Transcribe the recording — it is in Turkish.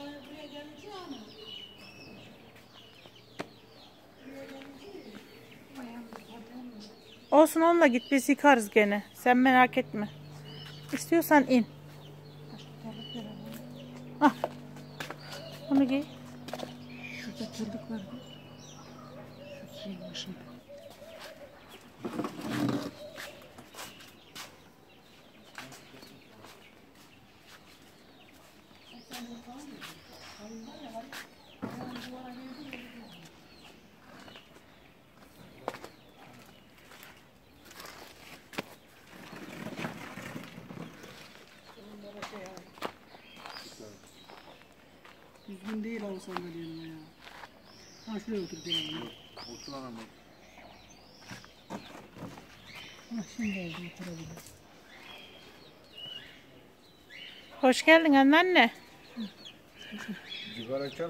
Sonra buraya gelince yani. Olsun onunla git biz yıkarız gene. Sen merak etme. İstiyorsan in. Ah. Onu giy. Şurada tırlık var. Şu giymişim. Düzgün değil al sandalyenin ya. Ha şuraya otur gelelim. Oturamam. Ha şimdi oldu oturabilir. Hoş geldin anneanne. Sigara içer